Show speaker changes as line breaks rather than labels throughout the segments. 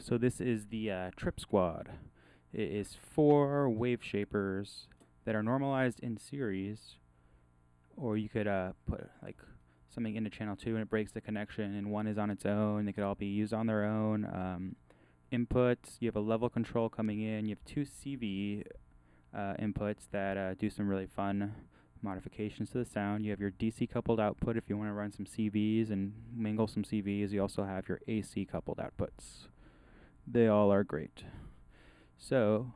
So this is the uh, TripsQuad. It is four wave shapers that are normalized in series, or you could uh, put like something into channel two and it breaks the connection, and one is on its own. They could all be used on their own. Um, inputs. You have a level control coming in. You have two CV uh, inputs that uh, do some really fun modifications to the sound. You have your DC coupled output if you want to run some CVs and mingle some CVs. You also have your AC coupled outputs. They all are great. So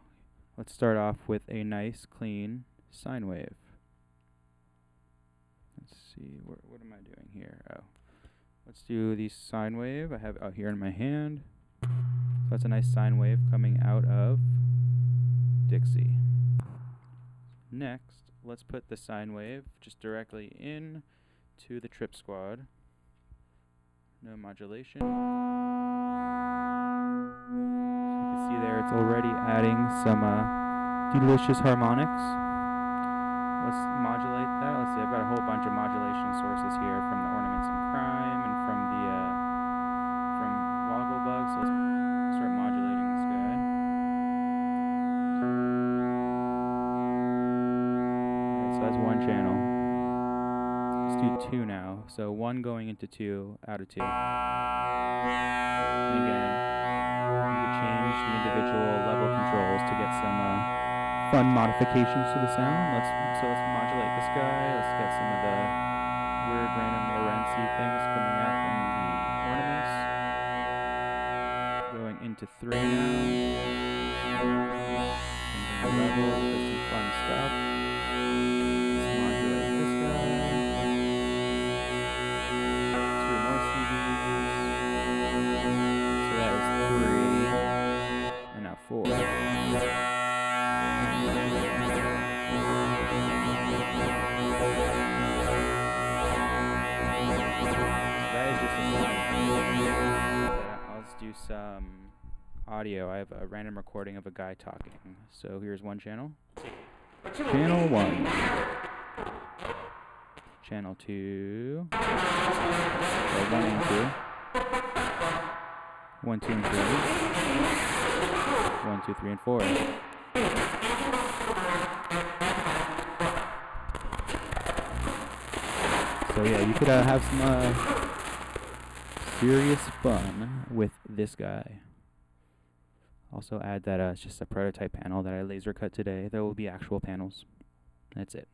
let's start off with a nice clean sine wave. Let's see, wh- what am I doing here? Oh, let's do the sine wave. I have out here in my hand. So that's a nice sine wave coming out of Dixie. Next, let's put the sine wave just directly in to the TripsQuad. No modulation. It's already adding some uh, delicious harmonics. Let's modulate that. Let's see, I've got a whole bunch of modulation sources here from the Ornaments and Crime and from the uh, from Wogglebug. So let's start modulating this guy. Alright, so that's one channel. Let's do two now. So one going into two, out of two. Again, you can change level controls to get some uh, fun modifications to the sound. Let's so let's modulate this guy. Let's get some of the weird random Lorenzi things coming out in the ornaments. Going into three now. Do some audio. I have a random recording of a guy talking. So here's one channel. Channel one. Channel two. So one and two. One, two, and three. One, two, three, and four. So yeah, you could uh, have some uh, serious fun with this guy. Also add that uh, it's just a prototype panel that I laser cut today. There will be actual panels. That's it.